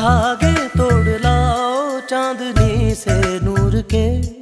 धागे तोड़ लाओ चांदनी से नूर के।